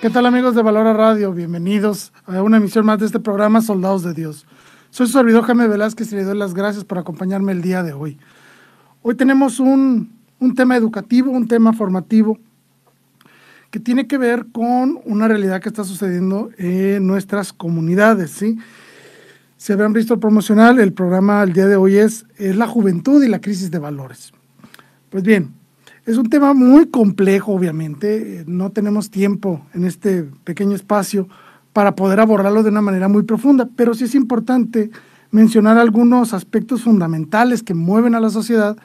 ¿Qué tal amigos de Valora Radio? Bienvenidos a una emisión más de este programa Soldados de Dios. Soy su servidor Jaime Velázquez y le doy las gracias por acompañarme el día de hoy. Hoy tenemos un, un tema educativo, un tema formativo que tiene que ver con una realidad que está sucediendo en nuestras comunidades, ¿sí? Si habrán visto el promocional, el programa el día de hoy es, es la juventud y la crisis de valores. Pues bien, es un tema muy complejo, obviamente. No tenemos tiempo en este pequeño espacio para poder abordarlo de una manera muy profunda, pero sí es importante mencionar algunos aspectos fundamentales que mueven a la sociedad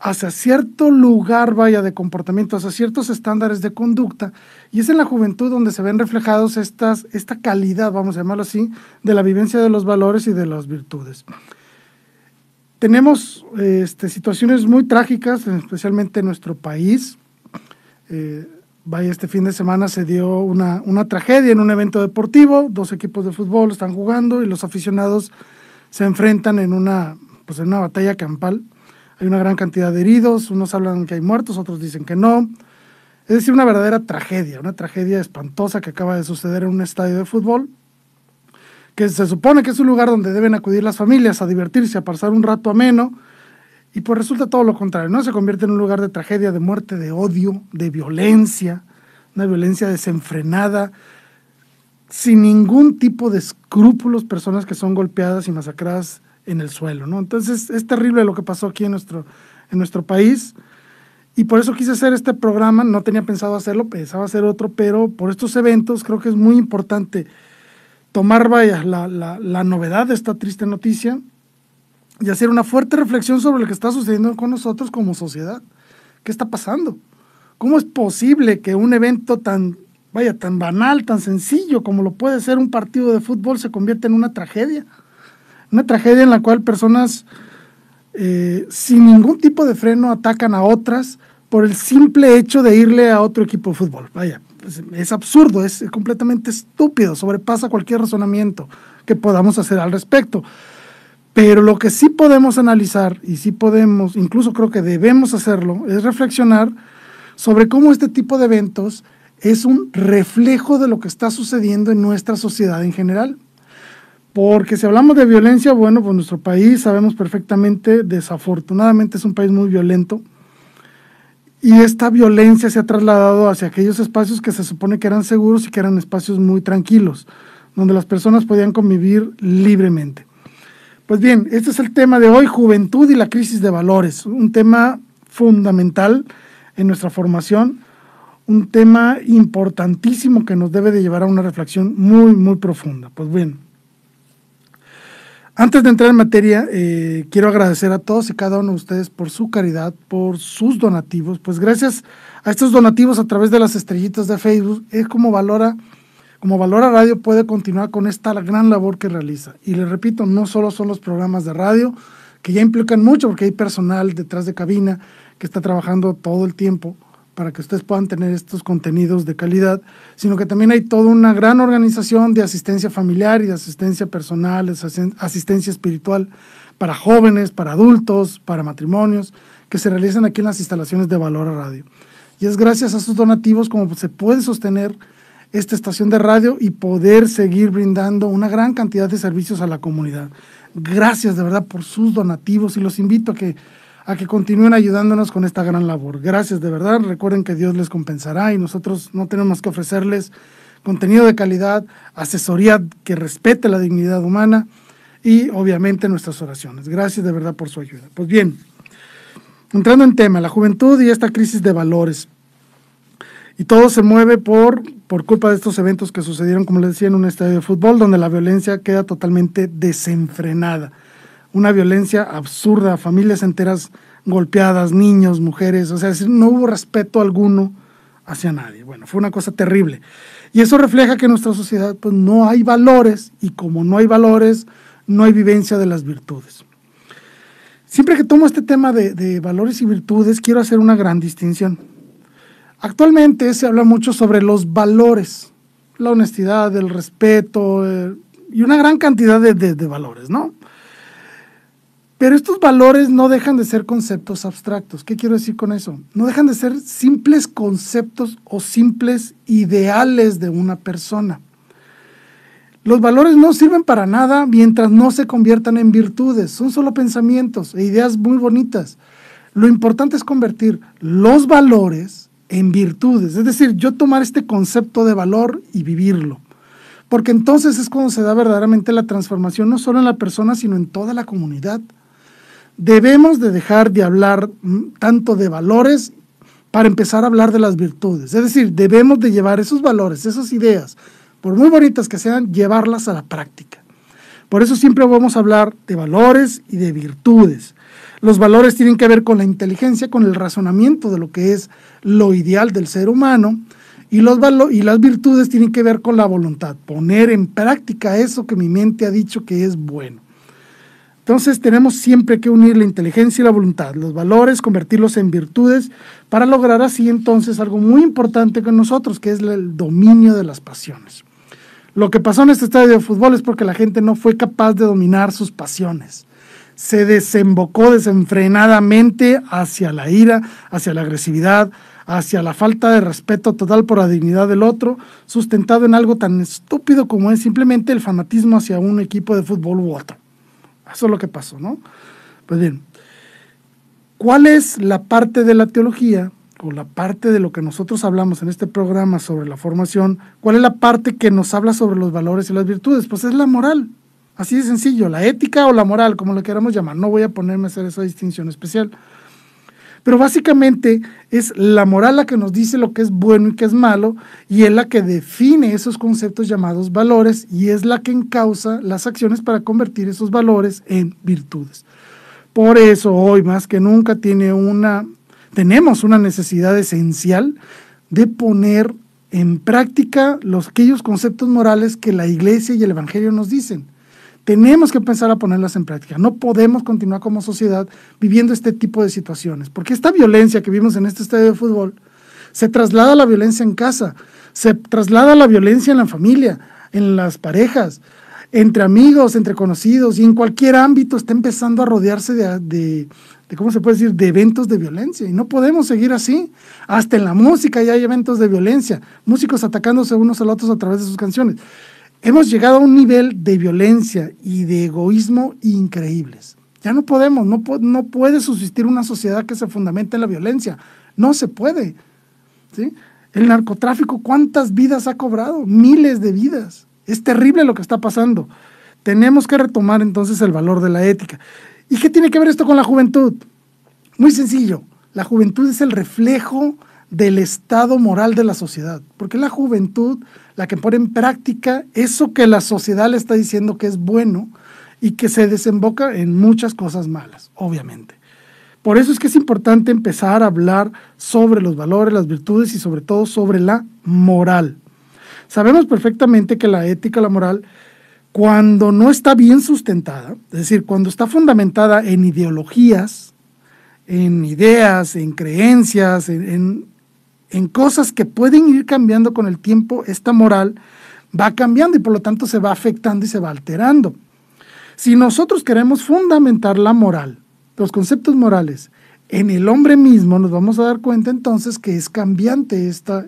hacia cierto lugar, vaya, de comportamiento, hacia ciertos estándares de conducta, y es en la juventud donde se ven reflejados estas, esta calidad, vamos a llamarlo así, de la vivencia de los valores y de las virtudes. Tenemos este, situaciones muy trágicas, especialmente en nuestro país. Eh, vaya, este fin de semana se dio una, una tragedia en un evento deportivo, dos equipos de fútbol están jugando y los aficionados se enfrentan en una, pues en una batalla campal hay una gran cantidad de heridos, unos hablan que hay muertos, otros dicen que no. Es decir, una verdadera tragedia, una tragedia espantosa que acaba de suceder en un estadio de fútbol, que se supone que es un lugar donde deben acudir las familias a divertirse, a pasar un rato ameno, y pues resulta todo lo contrario, ¿no? Se convierte en un lugar de tragedia, de muerte, de odio, de violencia, una violencia desenfrenada, sin ningún tipo de escrúpulos, personas que son golpeadas y masacradas en el suelo, ¿no? Entonces es terrible lo que pasó aquí en nuestro, en nuestro país y por eso quise hacer este programa, no tenía pensado hacerlo, pensaba hacer otro, pero por estos eventos creo que es muy importante tomar, vaya, la, la, novedad de esta triste noticia y hacer una fuerte reflexión sobre lo que está sucediendo con nosotros como sociedad. ¿Qué está pasando? ¿Cómo es posible que un evento tan, vaya, tan banal, tan sencillo como lo puede ser un partido de fútbol se convierta en una tragedia? Una tragedia en la cual personas eh, sin ningún tipo de freno atacan a otras por el simple hecho de irle a otro equipo de fútbol. Vaya, es absurdo, es completamente estúpido, sobrepasa cualquier razonamiento que podamos hacer al respecto. Pero lo que sí podemos analizar y sí podemos, incluso creo que debemos hacerlo, es reflexionar sobre cómo este tipo de eventos es un reflejo de lo que está sucediendo en nuestra sociedad en general. Porque si hablamos de violencia, bueno, pues nuestro país sabemos perfectamente, desafortunadamente es un país muy violento. Y esta violencia se ha trasladado hacia aquellos espacios que se supone que eran seguros y que eran espacios muy tranquilos, donde las personas podían convivir libremente. Pues bien, este es el tema de hoy, juventud y la crisis de valores, un tema fundamental en nuestra formación, un tema importantísimo que nos debe de llevar a una reflexión muy, muy profunda. Pues bien, antes de entrar en materia, eh, quiero agradecer a todos y cada uno de ustedes por su caridad, por sus donativos. Pues gracias a estos donativos a través de las estrellitas de Facebook, es como Valora, como Valora Radio puede continuar con esta gran labor que realiza. Y les repito, no solo son los programas de radio, que ya implican mucho, porque hay personal detrás de cabina que está trabajando todo el tiempo para que ustedes puedan tener estos contenidos de calidad, sino que también hay toda una gran organización de asistencia familiar y de asistencia personal, asistencia espiritual para jóvenes, para adultos, para matrimonios, que se realizan aquí en las instalaciones de Valor a Radio. Y es gracias a sus donativos como se puede sostener esta estación de radio y poder seguir brindando una gran cantidad de servicios a la comunidad. Gracias de verdad por sus donativos y los invito a que a que continúen ayudándonos con esta gran labor. Gracias de verdad. Recuerden que Dios les compensará y nosotros no tenemos que ofrecerles contenido de calidad, asesoría que respete la dignidad humana y obviamente nuestras oraciones. Gracias de verdad por su ayuda. Pues bien, entrando en tema, la juventud y esta crisis de valores. Y todo se mueve por, por culpa de estos eventos que sucedieron, como les decía, en un estadio de fútbol, donde la violencia queda totalmente desenfrenada una violencia absurda, familias enteras golpeadas, niños, mujeres, o sea, no hubo respeto alguno hacia nadie. Bueno, fue una cosa terrible. Y eso refleja que en nuestra sociedad pues, no hay valores y como no hay valores, no hay vivencia de las virtudes. Siempre que tomo este tema de, valores y virtudes, quiero hacer una gran distinción. Actualmente se habla mucho sobre los valores, la honestidad, el respeto eh, y una gran cantidad de valores, ¿no? Pero estos valores no dejan de ser conceptos abstractos. ¿Qué quiero decir con eso? No dejan de ser simples conceptos o simples ideales de una persona. Los valores no sirven para nada mientras no se conviertan en virtudes. Son solo pensamientos e ideas muy bonitas. Lo importante es convertir los valores en virtudes. Es decir, yo tomar este concepto de valor y vivirlo. Porque entonces es cuando se da verdaderamente la transformación, no solo en la persona, sino en toda la comunidad debemos de dejar de hablar mm, tanto de valores para empezar a hablar de las virtudes. Es decir, debemos de llevar esos valores, esas ideas, por muy bonitas que sean, llevarlas a la práctica. Por eso siempre vamos a hablar de valores y de virtudes. Los valores tienen que ver con la inteligencia, con el razonamiento de lo que es lo ideal del ser humano, y, los y las virtudes tienen que ver con la voluntad, poner en práctica eso que mi mente ha dicho que es bueno. Entonces tenemos siempre que unir la inteligencia y la voluntad, los valores, convertirlos en virtudes, para lograr así entonces algo muy importante con nosotros, que es el dominio de las pasiones. Lo que pasó en este estadio de fútbol es porque la gente no fue capaz de dominar sus pasiones. Se desembocó desenfrenadamente hacia la ira, hacia la agresividad, hacia la falta de respeto total por la dignidad del otro, sustentado en algo tan estúpido como es simplemente el fanatismo hacia un equipo de fútbol u otro. Eso es lo que pasó, ¿no? Pues bien, ¿cuál es la parte de la teología o la parte de lo que nosotros hablamos en este programa sobre la formación? ¿Cuál es la parte que nos habla sobre los valores y las virtudes? Pues es la moral. Así de sencillo, la ética o la moral, como lo queramos llamar. No voy a ponerme a hacer esa distinción especial. Pero básicamente es la moral la que nos dice lo que es bueno y qué es malo, y es la que define esos conceptos llamados valores, y es la que encausa las acciones para convertir esos valores en virtudes. Por eso hoy más que nunca tiene una, tenemos una necesidad esencial de poner en práctica los, aquellos conceptos morales que la iglesia y el evangelio nos dicen. Tenemos que empezar a ponerlas en práctica. No podemos continuar como sociedad viviendo este tipo de situaciones, porque esta violencia que vimos en este estadio de fútbol se traslada a la violencia en casa, se traslada a la violencia en la familia, en las parejas, entre amigos, entre conocidos y en cualquier ámbito está empezando a rodearse de, de, de, ¿cómo se puede decir?, de eventos de violencia. Y no podemos seguir así. Hasta en la música ya hay eventos de violencia, músicos atacándose unos a los otros a través de sus canciones. Hemos llegado a un nivel de violencia y de egoísmo increíbles. Ya no podemos, no, puede subsistir una sociedad que se fundamente en la violencia. No se puede. ¿sí? El narcotráfico, ¿cuántas vidas ha cobrado? Miles de vidas. Es terrible lo que está pasando. Tenemos que retomar entonces el valor de la ética. ¿Y qué tiene que ver esto con la juventud? Muy sencillo. La juventud es el reflejo del estado moral de la sociedad, porque la juventud la que pone en práctica eso que la sociedad le está diciendo que es bueno y que se desemboca en muchas cosas malas, obviamente. Por eso es que es importante empezar a hablar sobre los valores, las virtudes y sobre todo sobre la moral. Sabemos perfectamente que la ética, la moral, cuando no está bien sustentada, es decir, cuando está fundamentada en ideologías, en ideas, en creencias, en, en cosas que pueden ir cambiando con el tiempo, esta moral va cambiando y por lo tanto se va afectando y se va alterando. Si nosotros queremos fundamentar la moral, los conceptos morales, en el hombre mismo, nos vamos a dar cuenta entonces que es cambiante esta,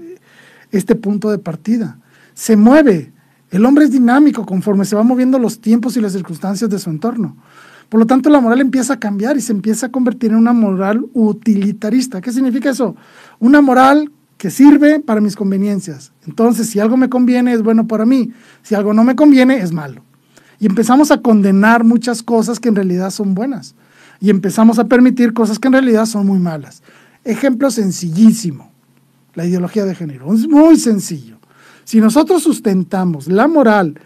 este punto de partida. Se mueve. El hombre es dinámico conforme se van moviendo los tiempos y las circunstancias de su entorno. Por lo tanto, la moral empieza a cambiar y se empieza a convertir en una moral utilitarista. ¿Qué significa eso? Una moral que sirve para mis conveniencias. Entonces, si algo me conviene, es bueno para mí. Si algo no me conviene, es malo. Y empezamos a condenar muchas cosas que en realidad son buenas. Y empezamos a permitir cosas que en realidad son muy malas. Ejemplo sencillísimo. La ideología de género. Es muy sencillo. Si nosotros sustentamos la moral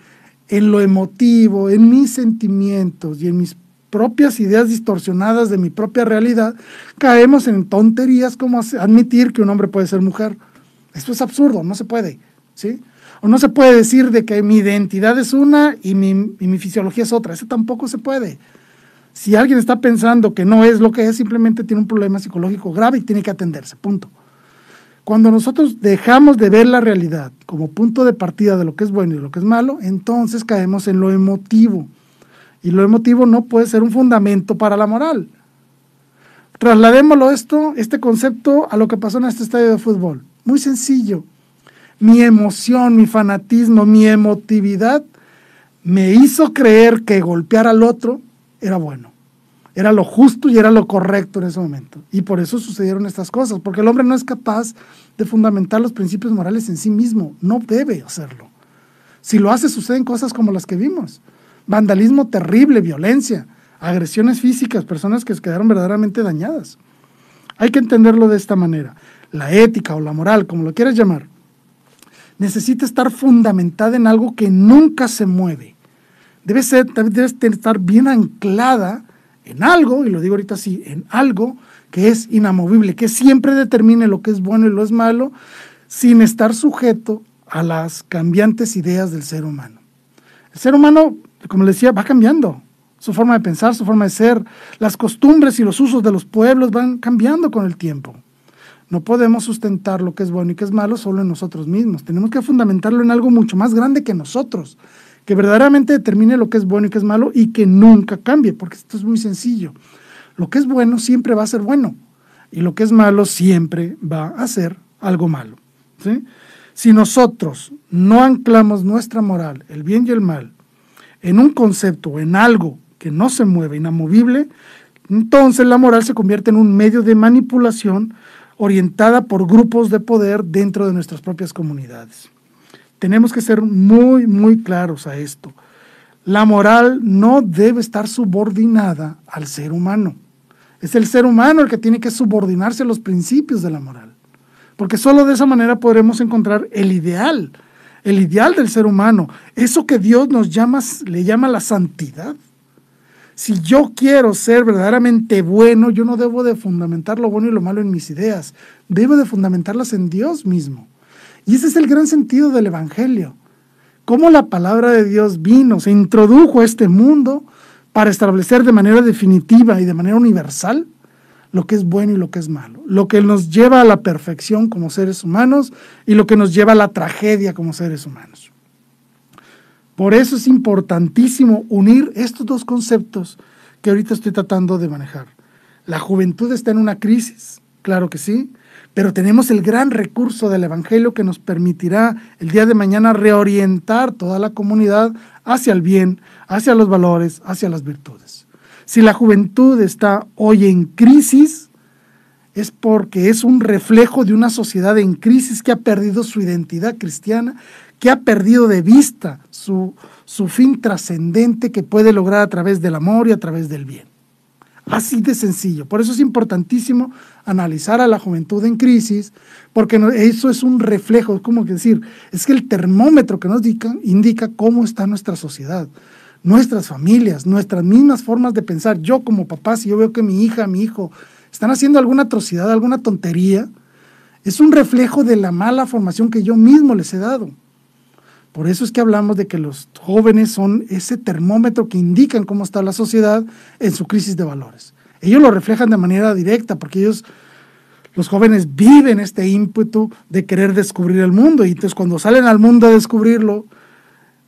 en lo emotivo, en mis sentimientos y en mis propias ideas distorsionadas de mi propia realidad, caemos en tonterías como admitir que un hombre puede ser mujer. Esto es absurdo, no se puede, ¿sí? O no se puede decir de que mi identidad es una y mi, mi fisiología es otra. Eso tampoco se puede. Si alguien está pensando que no es lo que es, simplemente tiene un problema psicológico grave y tiene que atenderse, punto. Cuando nosotros dejamos de ver la realidad como punto de partida de lo que es bueno y lo que es malo, entonces caemos en lo emotivo. Y lo emotivo no puede ser un fundamento para la moral. Trasladémoslo esto, este concepto, a lo que pasó en este estadio de fútbol. Muy sencillo. Mi emoción, mi fanatismo, mi emotividad me hizo creer que golpear al otro era bueno. Era lo justo y era lo correcto en ese momento. Y por eso sucedieron estas cosas, porque el hombre no es capaz de fundamentar los principios morales en sí mismo. No debe hacerlo. Si lo hace, suceden cosas como las que vimos. Vandalismo terrible, violencia, agresiones físicas, personas que quedaron verdaderamente dañadas. Hay que entenderlo de esta manera. La ética o la moral, como lo quieras llamar, necesita estar fundamentada en algo que nunca se mueve. Debe, ser, debe estar bien anclada en algo, y lo digo ahorita así, en algo que es inamovible, que siempre determine lo que es bueno y lo es malo, sin estar sujeto a las cambiantes ideas del ser humano. El ser humano, como les decía, va cambiando su forma de pensar, su forma de ser, las costumbres y los usos de los pueblos van cambiando con el tiempo. No podemos sustentar lo que es bueno y que es malo solo en nosotros mismos. Tenemos que fundamentarlo en algo mucho más grande que nosotros, que verdaderamente determine lo que es bueno y que es malo y que nunca cambie, porque esto es muy sencillo. Lo que es bueno siempre va a ser bueno y lo que es malo siempre va a ser algo malo. Si nosotros no anclamos nuestra moral, el bien y el mal, en un concepto en algo que no se mueve, inamovible, entonces la moral se convierte en un medio de manipulación orientada por grupos de poder dentro de nuestras propias comunidades. Tenemos que ser muy, muy claros a esto. La moral no debe estar subordinada al ser humano. Es el ser humano el que tiene que subordinarse a los principios de la moral. Porque solo de esa manera podremos encontrar el ideal, el ideal del ser humano, eso que Dios nos llama, le llama la santidad. Si yo quiero ser verdaderamente bueno, yo no debo de fundamentar lo bueno y lo malo en mis ideas, debo de fundamentarlas en Dios mismo. Y ese es el gran sentido del Evangelio. Cómo la palabra de Dios vino, se introdujo a este mundo para establecer de manera definitiva y de manera universal lo que es bueno y lo que es malo, lo que nos lleva a la perfección como seres humanos y lo que nos lleva a la tragedia como seres humanos. Por eso es importantísimo unir estos dos conceptos que ahorita estoy tratando de manejar. La juventud está en una crisis, claro que sí, pero tenemos el gran recurso del Evangelio que nos permitirá el día de mañana reorientar toda la comunidad hacia el bien, hacia los valores, hacia las virtudes. Si la juventud está hoy en crisis, es porque es un reflejo de una sociedad en crisis que ha perdido su identidad cristiana, que ha perdido de vista su, su fin trascendente que puede lograr a través del amor y a través del bien. Así de sencillo. Por eso es importantísimo analizar a la juventud en crisis, porque eso es un reflejo, es como decir, es que el termómetro que nos indica, indica cómo está nuestra sociedad, nuestras familias, nuestras mismas formas de pensar. Yo como papá, si yo veo que mi hija, mi hijo están haciendo alguna atrocidad, alguna tontería, es un reflejo de la mala formación que yo mismo les he dado. Por eso es que hablamos de que los jóvenes son ese termómetro que indican cómo está la sociedad en su crisis de valores. Ellos lo reflejan de manera directa porque ellos, los jóvenes, viven este ímpetu de querer descubrir el mundo y entonces cuando salen al mundo a descubrirlo,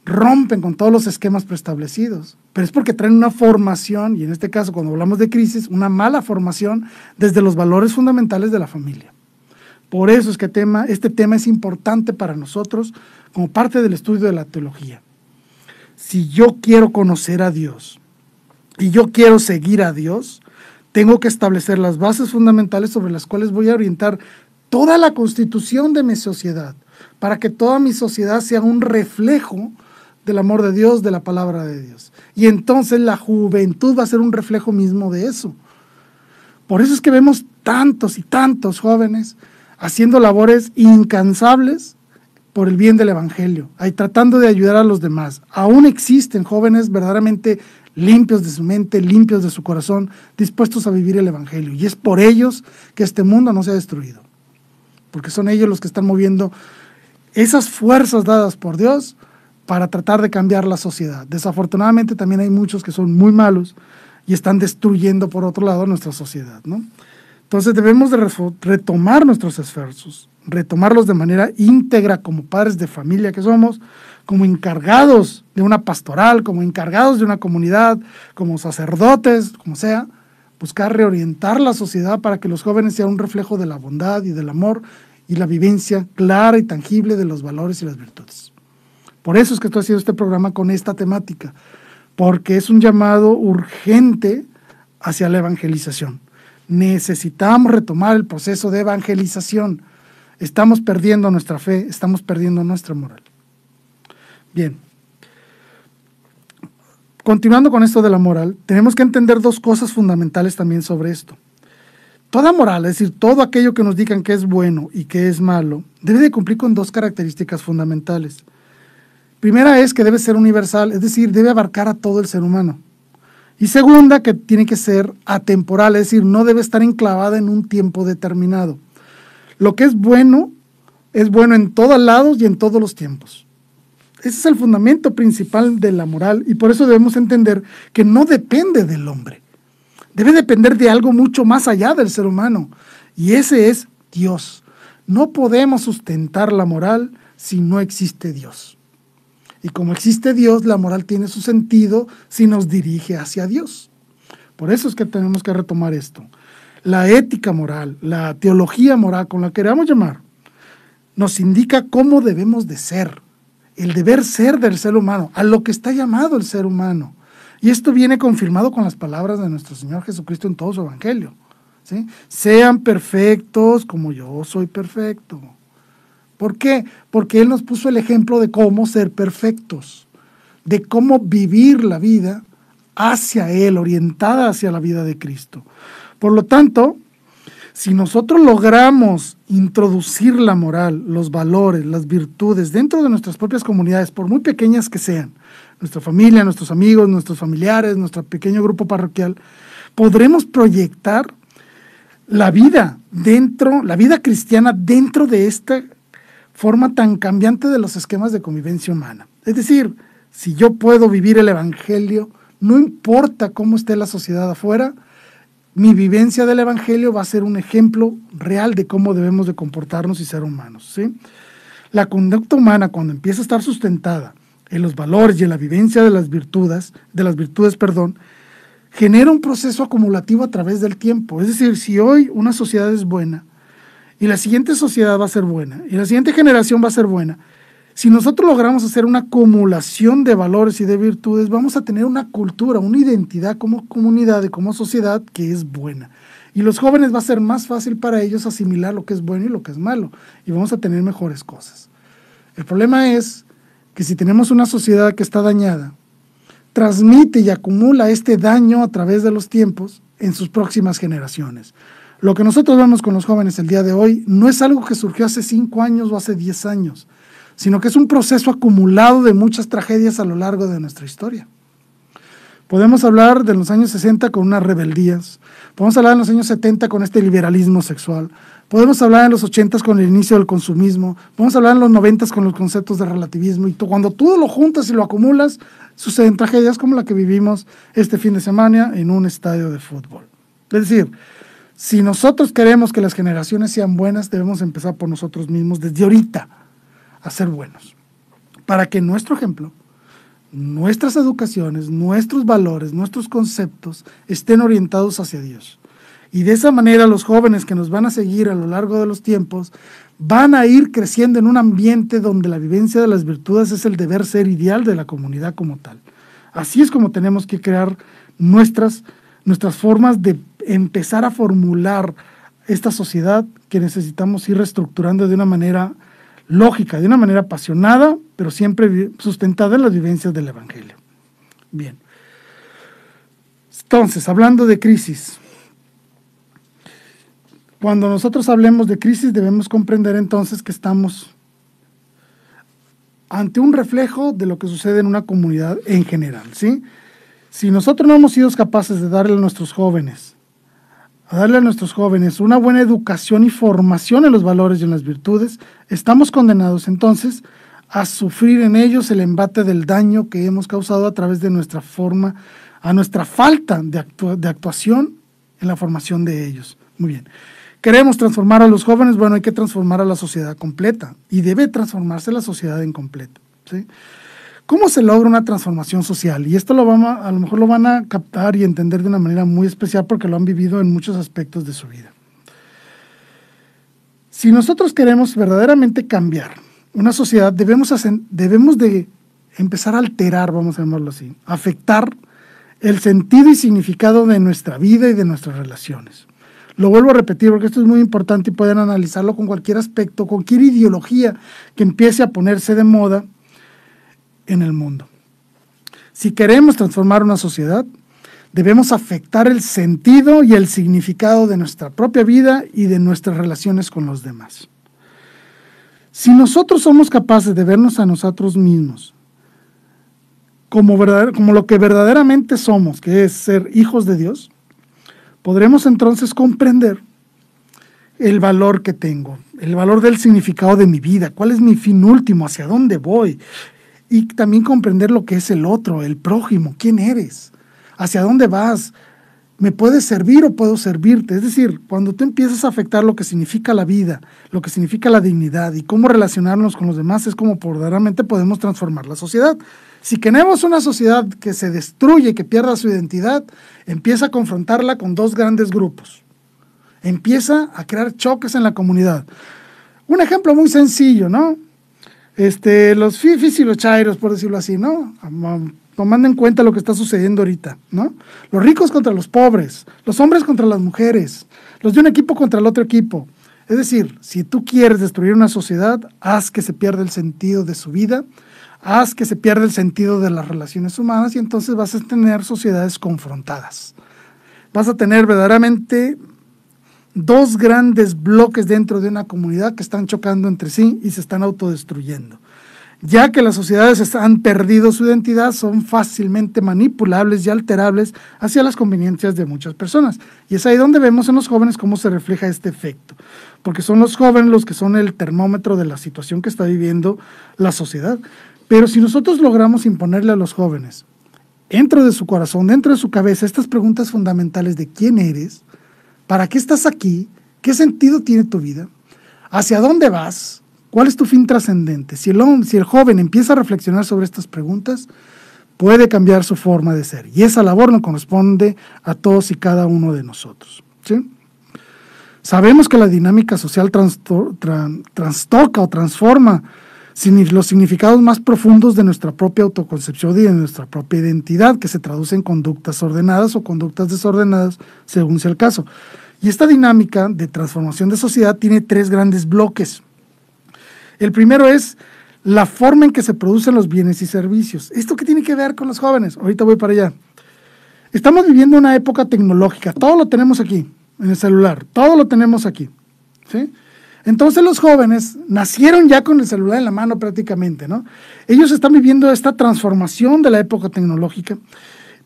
rompen con todos los esquemas preestablecidos. Pero es porque traen una formación, y en este caso cuando hablamos de crisis, una mala formación desde los valores fundamentales de la familia. Por eso es que tema, este tema es importante para nosotros como parte del estudio de la teología. Si yo quiero conocer a Dios y yo quiero seguir a Dios, tengo que establecer las bases fundamentales sobre las cuales voy a orientar toda la constitución de mi sociedad, para que toda mi sociedad sea un reflejo del amor de Dios, de la palabra de Dios. Y entonces la juventud va a ser un reflejo mismo de eso. Por eso es que vemos tantos y tantos jóvenes haciendo labores incansables por el bien del Evangelio, ahí tratando de ayudar a los demás. Aún existen jóvenes verdaderamente limpios de su mente, limpios de su corazón, dispuestos a vivir el Evangelio. Y es por ellos que este mundo no se ha destruido, porque son ellos los que están moviendo esas fuerzas dadas por Dios para tratar de cambiar la sociedad. Desafortunadamente también hay muchos que son muy malos y están destruyendo por otro lado nuestra sociedad. ¿no? Entonces debemos de retomar nuestros esfuerzos, retomarlos de manera íntegra como padres de familia que somos, como encargados de una pastoral, como encargados de una comunidad, como sacerdotes, como sea, buscar reorientar la sociedad para que los jóvenes sean un reflejo de la bondad y del amor y la vivencia clara y tangible de los valores y las virtudes. Por eso es que estoy haciendo este programa con esta temática, porque es un llamado urgente hacia la evangelización. Necesitamos retomar el proceso de evangelización. Estamos perdiendo nuestra fe, estamos perdiendo nuestra moral. Bien. Continuando con esto de la moral, tenemos que entender dos cosas fundamentales también sobre esto. Toda moral, es decir, todo aquello que nos digan que es bueno y que es malo, debe de cumplir con dos características fundamentales. Primera es que debe ser universal, es decir, debe abarcar a todo el ser humano. Y segunda, que tiene que ser atemporal, es decir, no debe estar enclavada en un tiempo determinado. Lo que es bueno es bueno en todos lados y en todos los tiempos. Ese es el fundamento principal de la moral y por eso debemos entender que no depende del hombre. Debe depender de algo mucho más allá del ser humano y ese es Dios. No podemos sustentar la moral si no existe Dios. Y como existe Dios, la moral tiene su sentido si nos dirige hacia Dios. Por eso es que tenemos que retomar esto la ética moral, la teología moral, con la que queramos llamar, nos indica cómo debemos de ser, el deber ser del ser humano, a lo que está llamado el ser humano. Y esto viene confirmado con las palabras de nuestro Señor Jesucristo en todo su Evangelio. ¿sí? Sean perfectos como yo soy perfecto. ¿Por qué? Porque Él nos puso el ejemplo de cómo ser perfectos, de cómo vivir la vida hacia Él, orientada hacia la vida de Cristo. Por lo tanto, si nosotros logramos introducir la moral, los valores, las virtudes dentro de nuestras propias comunidades, por muy pequeñas que sean, nuestra familia, nuestros amigos, nuestros familiares, nuestro pequeño grupo parroquial, podremos proyectar la vida dentro, la vida cristiana dentro de esta forma tan cambiante de los esquemas de convivencia humana. Es decir, si yo puedo vivir el Evangelio, no importa cómo esté la sociedad afuera, mi vivencia del Evangelio va a ser un ejemplo real de cómo debemos de comportarnos y ser humanos. ¿sí? La conducta humana, cuando empieza a estar sustentada en los valores y en la vivencia de las virtudes, de las virtudes, perdón, genera un proceso acumulativo a través del tiempo. Es decir, si hoy una sociedad es buena y la siguiente sociedad va a ser buena y la siguiente generación va a ser buena, si nosotros logramos hacer una acumulación de valores y de virtudes, vamos a tener una cultura, una identidad como comunidad y como sociedad que es buena. Y los jóvenes va a ser más fácil para ellos asimilar lo que es bueno y lo que es malo. Y vamos a tener mejores cosas. El problema es que si tenemos una sociedad que está dañada, transmite y acumula este daño a través de los tiempos en sus próximas generaciones. Lo que nosotros vemos con los jóvenes el día de hoy no es algo que surgió hace cinco años o hace diez años sino que es un proceso acumulado de muchas tragedias a lo largo de nuestra historia. Podemos hablar de los años 60 con unas rebeldías, podemos hablar en los años 70 con este liberalismo sexual, podemos hablar en los 80 con el inicio del consumismo, podemos hablar en los 90 con los conceptos de relativismo, y cuando todo lo juntas y lo acumulas, suceden tragedias como la que vivimos este fin de semana en un estadio de fútbol. Es decir, si nosotros queremos que las generaciones sean buenas, debemos empezar por nosotros mismos desde ahorita a ser buenos, para que nuestro ejemplo, nuestras educaciones, nuestros valores, nuestros conceptos estén orientados hacia Dios. Y de esa manera los jóvenes que nos van a seguir a lo largo de los tiempos van a ir creciendo en un ambiente donde la vivencia de las virtudes es el deber ser ideal de la comunidad como tal. Así es como tenemos que crear nuestras, nuestras formas de empezar a formular esta sociedad que necesitamos ir reestructurando de una manera lógica, de una manera apasionada, pero siempre sustentada en las vivencias del Evangelio. Bien. Entonces, hablando de crisis, cuando nosotros hablemos de crisis debemos comprender entonces que estamos ante un reflejo de lo que sucede en una comunidad en general, ¿sí? Si nosotros no hemos sido capaces de darle a nuestros jóvenes a darle a nuestros jóvenes una buena educación y formación en los valores y en las virtudes, estamos condenados entonces a sufrir en ellos el embate del daño que hemos causado a través de nuestra forma, a nuestra falta de, de actuación en la formación de ellos. Muy bien. queremos transformar a los jóvenes, bueno, hay que transformar a la sociedad completa y debe transformarse la sociedad en completo. ¿sí? ¿Cómo se logra una transformación social? Y esto lo vamos, a lo mejor lo van a captar y entender de una manera muy especial porque lo han vivido en muchos aspectos de su vida. Si nosotros queremos verdaderamente cambiar una sociedad, debemos, debemos de empezar a alterar, vamos a llamarlo así, afectar el sentido y significado de nuestra vida y de nuestras relaciones. Lo vuelvo a repetir porque esto es muy importante y pueden analizarlo con cualquier aspecto, cualquier ideología que empiece a ponerse de moda en el mundo. Si queremos transformar una sociedad, debemos afectar el sentido y el significado de nuestra propia vida y de nuestras relaciones con los demás. Si nosotros somos capaces de vernos a nosotros mismos como, como lo que verdaderamente somos, que es ser hijos de Dios, podremos entonces comprender el valor que tengo, el valor del significado de mi vida, cuál es mi fin último, hacia dónde voy, y también comprender lo que es el otro, el prójimo, quién eres, hacia dónde vas, me puedes servir o puedo servirte. Es decir, cuando tú empiezas a afectar lo que significa la vida, lo que significa la dignidad y cómo relacionarnos con los demás, es como verdaderamente podemos transformar la sociedad. Si queremos una sociedad que se destruye, que pierda su identidad, empieza a confrontarla con dos grandes grupos. Empieza a crear choques en la comunidad. Un ejemplo muy sencillo, ¿no? Este, los fifis y los chairos, por decirlo así, ¿no? Tomando en cuenta lo que está sucediendo ahorita, ¿no? Los ricos contra los pobres, los hombres contra las mujeres, los de un equipo contra el otro equipo. Es decir, si tú quieres destruir una sociedad, haz que se pierda el sentido de su vida, haz que se pierda el sentido de las relaciones humanas y entonces vas a tener sociedades confrontadas. Vas a tener verdaderamente dos grandes bloques dentro de una comunidad que están chocando entre sí y se están autodestruyendo. Ya que las sociedades han perdido su identidad, son fácilmente manipulables y alterables hacia las conveniencias de muchas personas. Y es ahí donde vemos en los jóvenes cómo se refleja este efecto. Porque son los jóvenes los que son el termómetro de la situación que está viviendo la sociedad. Pero si nosotros logramos imponerle a los jóvenes, dentro de su corazón, dentro de su cabeza, estas preguntas fundamentales de quién eres, ¿Para qué estás aquí? ¿Qué sentido tiene tu vida? ¿Hacia dónde vas? ¿Cuál es tu fin trascendente? Si el, joven empieza a reflexionar sobre estas preguntas, puede cambiar su forma de ser. Y esa labor nos corresponde a todos y cada uno de nosotros. Sabemos que la dinámica social trastoca o transforma los significados más profundos de nuestra propia autoconcepción y de nuestra propia identidad, que se traduce en conductas ordenadas o conductas desordenadas, según sea el caso. Y esta dinámica de transformación de sociedad tiene tres grandes bloques. El primero es la forma en que se producen los bienes y servicios. ¿Esto qué tiene que ver con los jóvenes? Ahorita voy para allá. Estamos viviendo una época tecnológica, todo lo tenemos aquí, en el celular, todo lo tenemos aquí. ¿sí? Entonces los jóvenes nacieron ya con el celular en la mano prácticamente, ¿no? Ellos están viviendo esta transformación de la época tecnológica,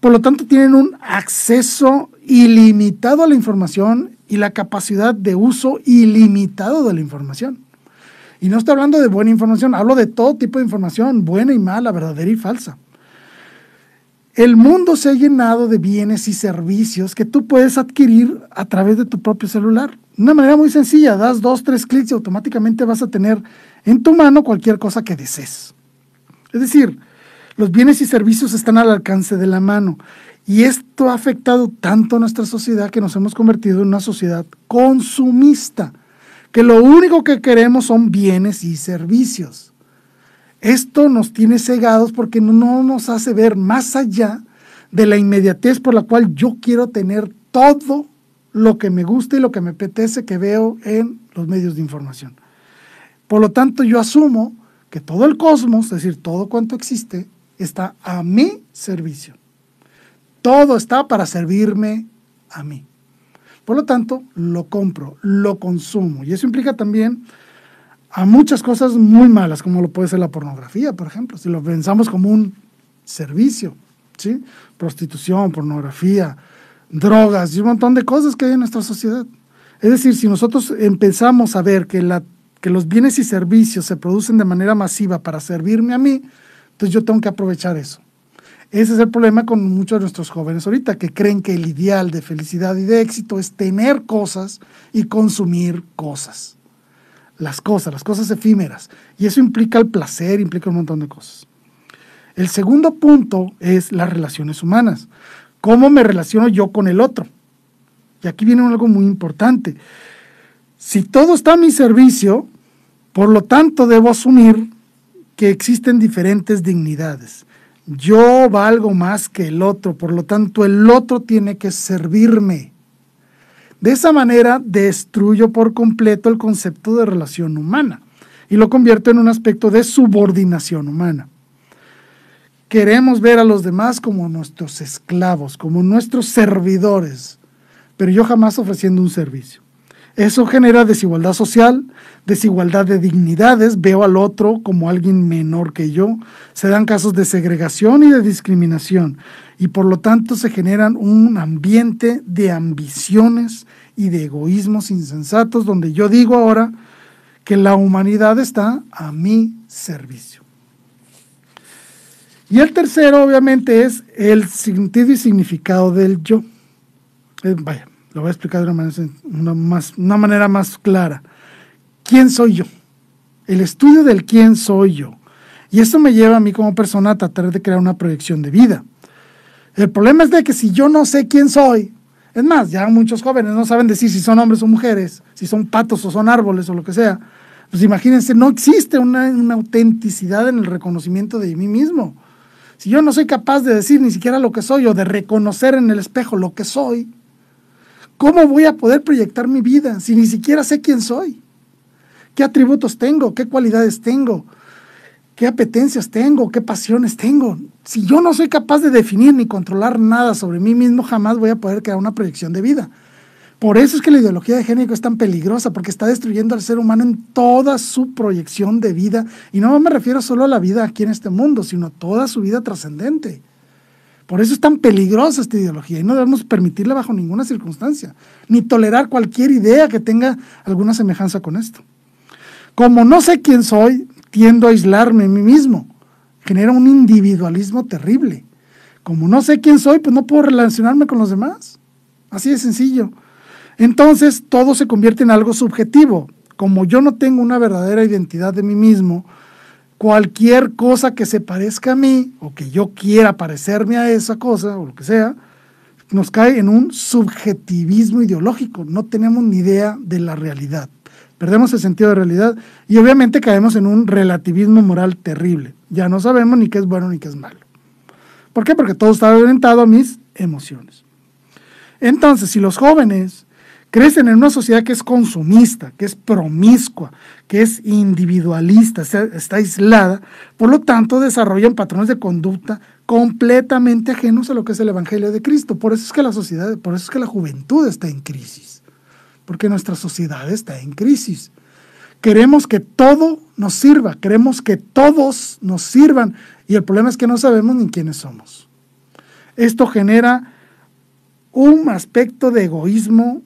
por lo tanto tienen un acceso ilimitado a la información y la capacidad de uso ilimitado de la información. Y no estoy hablando de buena información, hablo de todo tipo de información, buena y mala, verdadera y falsa. El mundo se ha llenado de bienes y servicios que tú puedes adquirir a través de tu propio celular. De una manera muy sencilla, das dos, tres clics y automáticamente vas a tener en tu mano cualquier cosa que desees. Es decir, los bienes y servicios están al alcance de la mano. Y esto ha afectado tanto a nuestra sociedad que nos hemos convertido en una sociedad consumista, que lo único que queremos son bienes y servicios. Esto nos tiene cegados porque no nos hace ver más allá de la inmediatez por la cual yo quiero tener todo lo que me gusta y lo que me apetece que veo en los medios de información. Por lo tanto, yo asumo que todo el cosmos, es decir, todo cuanto existe, está a mi servicio. Todo está para servirme a mí. Por lo tanto, lo compro, lo consumo. Y eso implica también a muchas cosas muy malas, como lo puede ser la pornografía, por ejemplo, si lo pensamos como un servicio, ¿sí? Prostitución, pornografía, drogas y un montón de cosas que hay en nuestra sociedad. Es decir, si nosotros empezamos a ver que, la, que los bienes y servicios se producen de manera masiva para servirme a mí, entonces yo tengo que aprovechar eso. Ese es el problema con muchos de nuestros jóvenes ahorita, que creen que el ideal de felicidad y de éxito es tener cosas y consumir cosas. Las cosas, las cosas efímeras. Y eso implica el placer, implica un montón de cosas. El segundo punto es las relaciones humanas. ¿Cómo me relaciono yo con el otro? Y aquí viene algo muy importante. Si todo está a mi servicio, por lo tanto debo asumir que existen diferentes dignidades. Yo valgo más que el otro, por lo tanto el otro tiene que servirme. De esa manera destruyo por completo el concepto de relación humana y lo convierto en un aspecto de subordinación humana. Queremos ver a los demás como nuestros esclavos, como nuestros servidores, pero yo jamás ofreciendo un servicio. Eso genera desigualdad social, desigualdad de dignidades, veo al otro como alguien menor que yo, se dan casos de segregación y de discriminación y por lo tanto se generan un ambiente de ambiciones y de egoísmos insensatos donde yo digo ahora que la humanidad está a mi servicio. Y el tercero obviamente es el sentido y significado del yo. Eh, vaya, lo voy a explicar de una manera, más, una manera más clara. ¿Quién soy yo? El estudio del quién soy yo. Y eso me lleva a mí como persona a tratar de crear una proyección de vida. El problema es de que si yo no sé quién soy, es más, ya muchos jóvenes no saben decir si son hombres o mujeres, si son patos o son árboles o lo que sea. Pues imagínense, no existe una, autenticidad en el reconocimiento de mí mismo. Si yo no soy capaz de decir ni siquiera lo que soy o de reconocer en el espejo lo que soy, ¿Cómo voy a poder proyectar mi vida si ni siquiera sé quién soy? ¿Qué atributos tengo? ¿Qué cualidades tengo? ¿Qué apetencias tengo? ¿Qué pasiones tengo? Si yo no soy capaz de definir ni controlar nada sobre mí mismo, jamás voy a poder crear una proyección de vida. Por eso es que la ideología de género es tan peligrosa, porque está destruyendo al ser humano en toda su proyección de vida. Y no me refiero solo a la vida aquí en este mundo, sino a toda su vida trascendente. Por eso es tan peligrosa esta ideología y no debemos permitirla bajo ninguna circunstancia, ni tolerar cualquier idea que tenga alguna semejanza con esto. Como no sé quién soy, tiendo a aislarme en mí mismo. Genera un individualismo terrible. Como no sé quién soy, pues no puedo relacionarme con los demás. Así de sencillo. Entonces todo se convierte en algo subjetivo. Como yo no tengo una verdadera identidad de mí mismo, cualquier cosa que se parezca a mí o que yo quiera parecerme a esa cosa o lo que sea, nos cae en un subjetivismo ideológico. No tenemos ni idea de la realidad. Perdemos el sentido de realidad y obviamente caemos en un relativismo moral terrible. Ya no sabemos ni qué es bueno ni qué es malo. ¿Por qué? Porque todo está orientado a mis emociones. Entonces, si los jóvenes crecen en una sociedad que es consumista, que es promiscua, que es individualista, está aislada, por lo tanto desarrollan patrones de conducta completamente ajenos a lo que es el Evangelio de Cristo. Por eso es que la sociedad, por eso es que la juventud está en crisis, porque nuestra sociedad está en crisis. Queremos que todo nos sirva, queremos que todos nos sirvan y el problema es que no sabemos ni quiénes somos. Esto genera un aspecto de egoísmo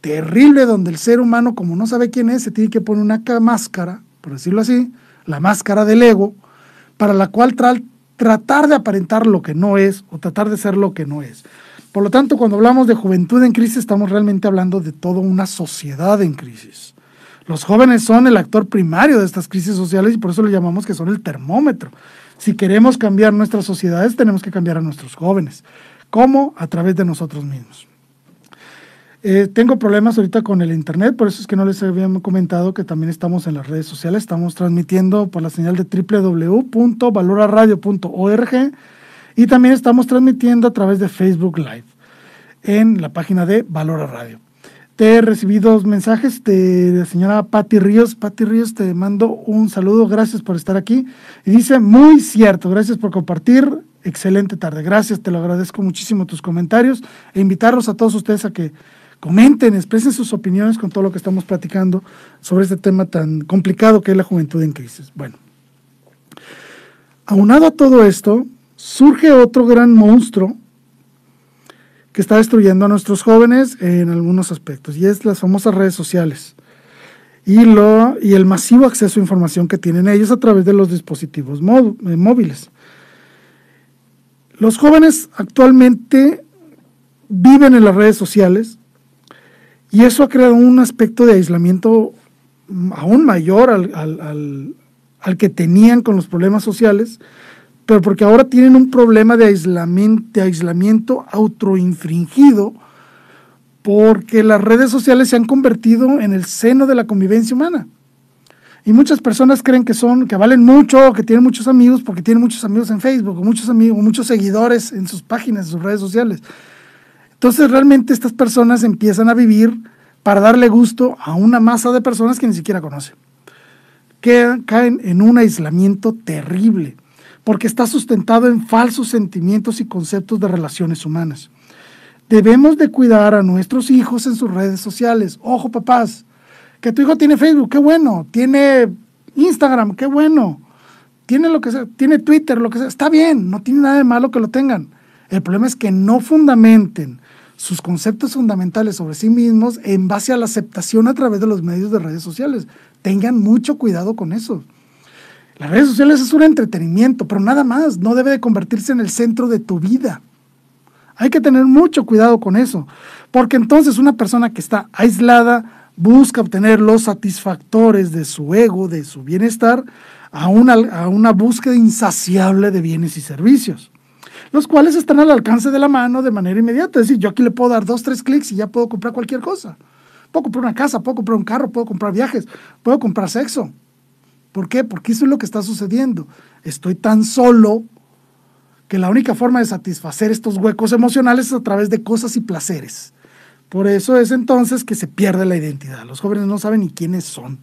terrible donde el ser humano, como no sabe quién es, se tiene que poner una máscara, por decirlo así, la máscara del ego, para la cual tratar de aparentar lo que no es o tratar de ser lo que no es. Por lo tanto, cuando hablamos de juventud en crisis, estamos realmente hablando de toda una sociedad en crisis. Los jóvenes son el actor primario de estas crisis sociales y por eso le llamamos que son el termómetro. Si queremos cambiar nuestras sociedades, tenemos que cambiar a nuestros jóvenes. ¿Cómo? A través de nosotros mismos. Eh, tengo problemas ahorita con el internet, por eso es que no les había comentado que también estamos en las redes sociales. Estamos transmitiendo por la señal de www.valoraradio.org y también estamos transmitiendo a través de Facebook Live en la página de Valora Radio. Te he recibido mensajes de la señora Patti Ríos. Patti Ríos, te mando un saludo, gracias por estar aquí. Y dice, muy cierto, gracias por compartir, excelente tarde. Gracias, te lo agradezco muchísimo tus comentarios e invitarlos a todos ustedes a que comenten, expresen sus opiniones con todo lo que estamos platicando sobre este tema tan complicado que es la juventud en crisis. Bueno, aunado a todo esto, surge otro gran monstruo que está destruyendo a nuestros jóvenes en algunos aspectos, y es las famosas redes sociales y, lo, y el masivo acceso a información que tienen ellos a través de los dispositivos eh, móviles. los jóvenes actualmente viven en las redes sociales y eso ha creado un aspecto de aislamiento aún mayor al, que tenían con los problemas sociales, pero porque ahora tienen un problema de aislamiento, de aislamiento autoinfringido porque las redes sociales se han convertido en el seno de la convivencia humana. Y muchas personas creen que son, que valen mucho, que tienen muchos amigos, porque tienen muchos amigos en Facebook, o muchos amigos, muchos seguidores en sus páginas, en sus redes sociales. Entonces realmente estas personas empiezan a vivir para darle gusto a una masa de personas que ni siquiera conocen. Que caen en un aislamiento terrible, porque está sustentado en falsos sentimientos y conceptos de relaciones humanas. Debemos de cuidar a nuestros hijos en sus redes sociales. Ojo, papás, que tu hijo tiene Facebook, qué bueno. Tiene Instagram, qué bueno. Tiene lo que sea, tiene Twitter, lo que sea. Está bien, no tiene nada de malo que lo tengan. El problema es que no fundamenten sus conceptos fundamentales sobre sí mismos en base a la aceptación a través de los medios de redes sociales. Tengan mucho cuidado con eso. Las redes sociales es un entretenimiento, pero nada más, no debe de convertirse en el centro de tu vida. Hay que tener mucho cuidado con eso, porque entonces una persona que está aislada, busca obtener los satisfactores de su ego, de su bienestar, a una, a una búsqueda insaciable de bienes y servicios, los cuales están al alcance de la mano de manera inmediata. Es decir, yo aquí le puedo dar dos, tres clics y ya puedo comprar cualquier cosa. Puedo comprar una casa, puedo comprar un carro, puedo comprar viajes, puedo comprar sexo. ¿Por qué? Porque eso es lo que está sucediendo. Estoy tan solo que la única forma de satisfacer estos huecos emocionales es a través de cosas y placeres. Por eso es entonces que se pierde la identidad. Los jóvenes no saben ni quiénes son.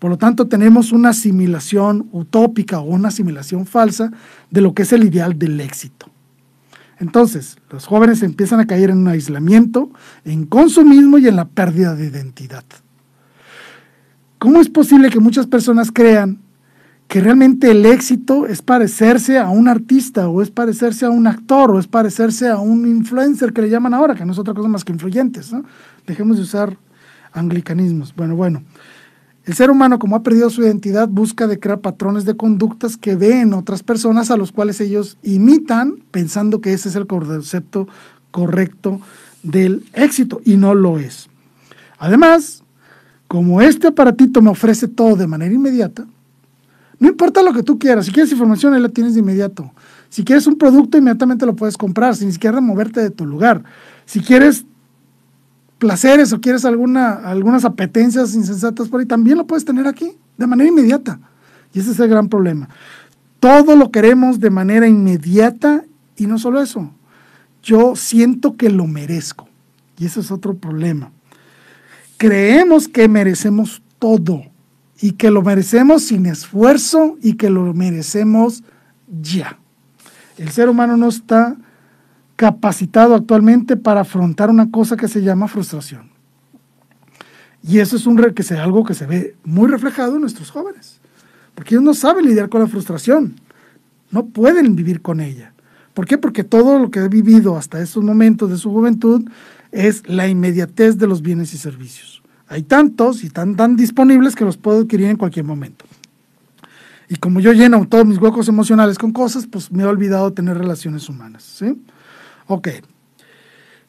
Por lo tanto, tenemos una asimilación utópica o una asimilación falsa de lo que es el ideal del éxito. Entonces, los jóvenes empiezan a caer en un aislamiento, en consumismo y en la pérdida de identidad. ¿Cómo es posible que muchas personas crean que realmente el éxito es parecerse a un artista o es parecerse a un actor o es parecerse a un influencer que le llaman ahora, que no es otra cosa más que influyentes. ¿no? Dejemos de usar anglicanismos. Bueno, bueno. El ser humano, como ha perdido su identidad, busca de crear patrones de conductas que ven otras personas a los cuales ellos imitan, pensando que ese es el concepto correcto del éxito, y no lo es. Además, como este aparatito me ofrece todo de manera inmediata, no importa lo que tú quieras, si quieres información, ahí la tienes de inmediato. Si quieres un producto, inmediatamente lo puedes comprar, sin siquiera moverte de tu lugar. Si quieres placeres o quieres alguna, algunas apetencias insensatas por ahí, también lo puedes tener aquí, de manera inmediata. Y ese es el gran problema. Todo lo queremos de manera inmediata y no solo eso. Yo siento que lo merezco. Y ese es otro problema. Creemos que merecemos todo y que lo merecemos sin esfuerzo y que lo merecemos ya. El ser humano no está capacitado actualmente para afrontar una cosa que se llama frustración. Y eso es un, que algo que se ve muy reflejado en nuestros jóvenes, porque ellos no saben lidiar con la frustración, no pueden vivir con ella. ¿Por qué? Porque todo lo que he vivido hasta estos momentos de su juventud es la inmediatez de los bienes y servicios. Hay tantos y tan disponibles que los puedo adquirir en cualquier momento. Y como yo lleno todos mis huecos emocionales con cosas, pues me he olvidado de tener relaciones humanas. ¿sí? Ok.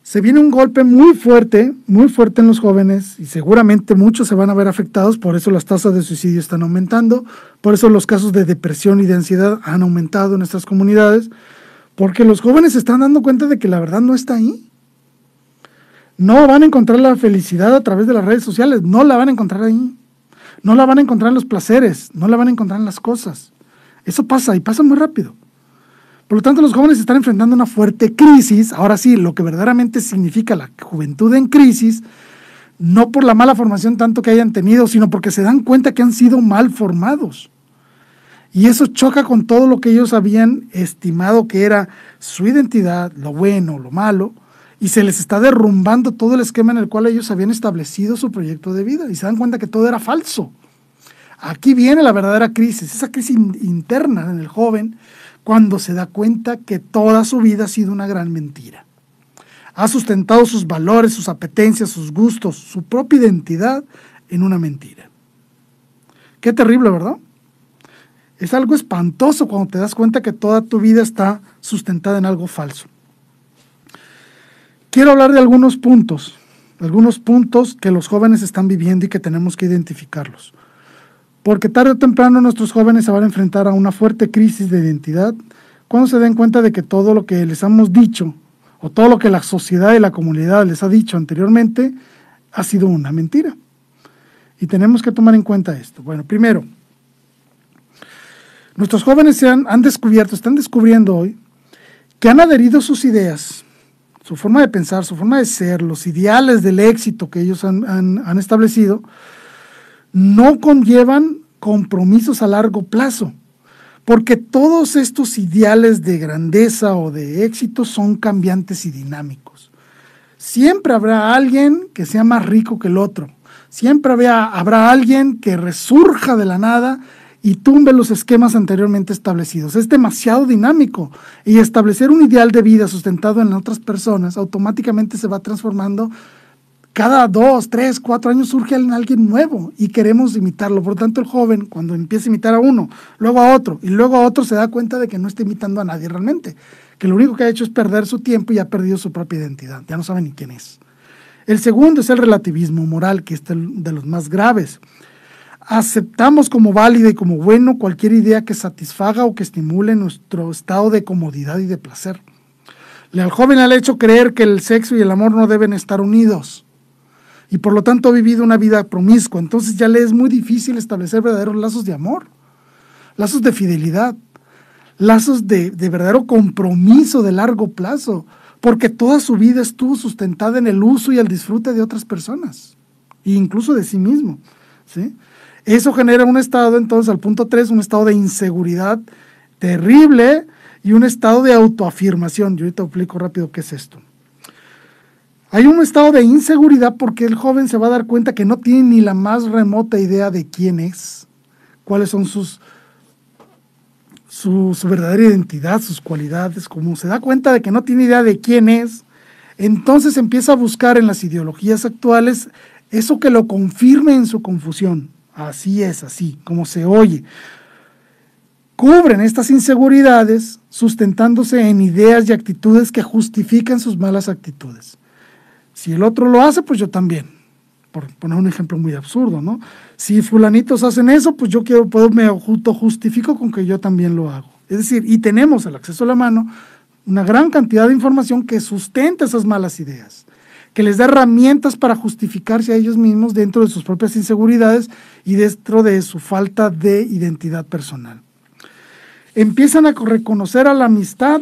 Se viene un golpe muy fuerte, muy fuerte en los jóvenes y seguramente muchos se van a ver afectados, por eso las tasas de suicidio están aumentando, por eso los casos de depresión y de ansiedad han aumentado en nuestras comunidades, porque los jóvenes se están dando cuenta de que la verdad no está ahí. No van a encontrar la felicidad a través de las redes sociales, no la van a encontrar ahí. No la van a encontrar en los placeres, no la van a encontrar en las cosas. Eso pasa y pasa muy rápido. Por lo tanto, los jóvenes están enfrentando una fuerte crisis. Ahora sí, lo que verdaderamente significa la juventud en crisis, no por la mala formación tanto que hayan tenido, sino porque se dan cuenta que han sido mal formados. Y eso choca con todo lo que ellos habían estimado que era su identidad, lo bueno, lo malo, y se les está derrumbando todo el esquema en el cual ellos habían establecido su proyecto de vida y se dan cuenta que todo era falso. Aquí viene la verdadera crisis, esa crisis interna en el joven cuando se da cuenta que toda su vida ha sido una gran mentira. Ha sustentado sus valores, sus apetencias, sus gustos, su propia identidad en una mentira. Qué terrible, ¿verdad? Es algo espantoso cuando te das cuenta que toda tu vida está sustentada en algo falso. Quiero hablar de algunos puntos, algunos puntos que los jóvenes están viviendo y que tenemos que identificarlos. Porque tarde o temprano nuestros jóvenes se van a enfrentar a una fuerte crisis de identidad cuando se den cuenta de que todo lo que les hemos dicho o todo lo que la sociedad y la comunidad les ha dicho anteriormente ha sido una mentira. Y tenemos que tomar en cuenta esto. Bueno, primero, nuestros jóvenes se han, descubierto, están descubriendo hoy, que han adherido sus ideas, su forma de pensar, su forma de ser, los ideales del éxito que ellos han establecido, no conllevan compromisos a largo plazo, porque todos estos ideales de grandeza o de éxito son cambiantes y dinámicos. Siempre habrá alguien que sea más rico que el otro, siempre habrá, habrá alguien que resurja de la nada y tumbe los esquemas anteriormente establecidos. Es demasiado dinámico y establecer un ideal de vida sustentado en otras personas automáticamente se va transformando cada dos, tres, cuatro años surge alguien nuevo y queremos imitarlo. Por lo tanto, el joven, cuando empieza a imitar a uno, luego a otro, y luego a otro, se da cuenta de que no está imitando a nadie realmente, que lo único que ha hecho es perder su tiempo y ha perdido su propia identidad. Ya no sabe ni quién es. El segundo es el relativismo moral, que es de los más graves. Aceptamos como válida y como bueno cualquier idea que satisfaga o que estimule nuestro estado de comodidad y de placer. Al joven le ha hecho creer que el sexo y el amor no deben estar unidos y por lo tanto ha vivido una vida promiscua. Entonces ya le es muy difícil establecer verdaderos lazos de amor, lazos de fidelidad, lazos de, verdadero compromiso de largo plazo, porque toda su vida estuvo sustentada en el uso y el disfrute de otras personas, e incluso de sí mismo. ¿sí? Eso genera un estado, entonces, al punto 3, un estado de inseguridad terrible y un estado de autoafirmación. Yo ahorita explico rápido qué es esto. Hay un estado de inseguridad porque el joven se va a dar cuenta que no tiene ni la más remota idea de quién es, cuáles son sus su, verdadera identidad, sus cualidades, como se da cuenta de que no tiene idea de quién es, entonces empieza a buscar en las ideologías actuales eso que lo confirme en su confusión. Así es, así, como se oye. Cubren estas inseguridades sustentándose en ideas y actitudes que justifican sus malas actitudes. Si el otro lo hace, pues yo también. Por poner un ejemplo muy absurdo, ¿no? Si fulanitos hacen eso, pues yo quiero, puedo, me justifico con que yo también lo hago. Es decir, y tenemos el acceso a la mano, una gran cantidad de información que sustenta esas malas ideas, que les da herramientas para justificarse a ellos mismos dentro de sus propias inseguridades y dentro de su falta de identidad personal. Empiezan a reconocer a la amistad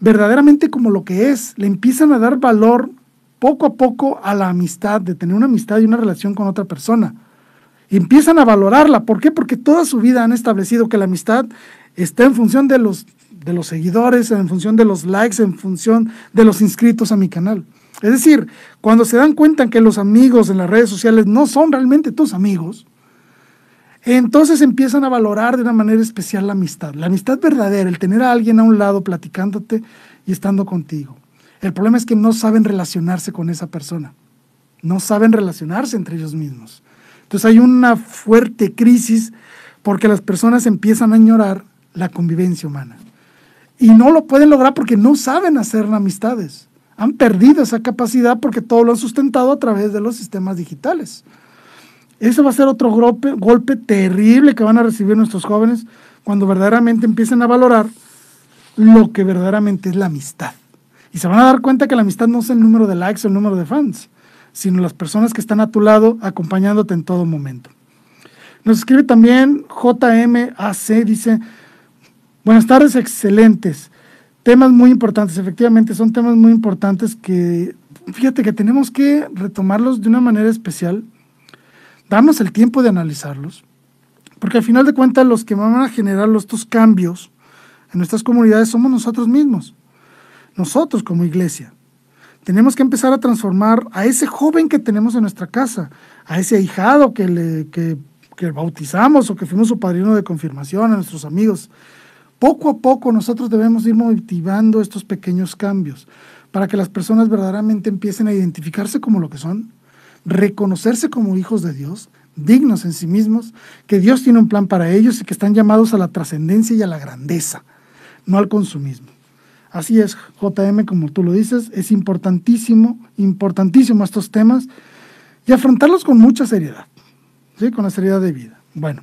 verdaderamente como lo que es, le empiezan a dar valor poco a poco a la amistad, de tener una amistad y una relación con otra persona. Empiezan a valorarla. ¿Por qué? Porque toda su vida han establecido que la amistad está en función de los, de los seguidores, en función de los likes, en función de los inscritos a mi canal. Es decir, cuando se dan cuenta que los amigos en las redes sociales no son realmente tus amigos, entonces empiezan a valorar de una manera especial la amistad. La amistad verdadera, el tener a alguien a un lado platicándote y estando contigo. El problema es que no saben relacionarse con esa persona. No saben relacionarse entre ellos mismos. Entonces hay una fuerte crisis porque las personas empiezan a añorar la convivencia humana. Y no lo pueden lograr porque no saben hacer amistades. Han perdido esa capacidad porque todo lo han sustentado a través de los sistemas digitales. Ese va a ser otro golpe, terrible que van a recibir nuestros jóvenes cuando verdaderamente empiecen a valorar lo que verdaderamente es la amistad. Y se van a dar cuenta que la amistad no es el número de likes o el número de fans, sino las personas que están a tu lado acompañándote en todo momento. Nos escribe también JMAC, dice, buenas tardes, excelentes. Temas muy importantes, efectivamente son temas muy importantes que, fíjate que tenemos que retomarlos de una manera especial, darnos el tiempo de analizarlos, porque al final de cuentas los que van a generar estos cambios en nuestras comunidades somos nosotros mismos nosotros como iglesia. Tenemos que empezar a transformar a ese joven que tenemos en nuestra casa, a ese ahijado que, le, que, bautizamos o que fuimos su padrino de confirmación, a nuestros amigos. Poco a poco nosotros debemos ir motivando estos pequeños cambios para que las personas verdaderamente empiecen a identificarse como lo que son, reconocerse como hijos de Dios, dignos en sí mismos, que Dios tiene un plan para ellos y que están llamados a la trascendencia y a la grandeza, no al consumismo. Así es, JM, como tú lo dices, es importantísimo, importantísimo estos temas y afrontarlos con mucha seriedad, ¿sí? con la seriedad de vida. Bueno,